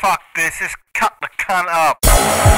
Fuck this, just cut the cunt up.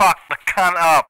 Fuck the cunt up.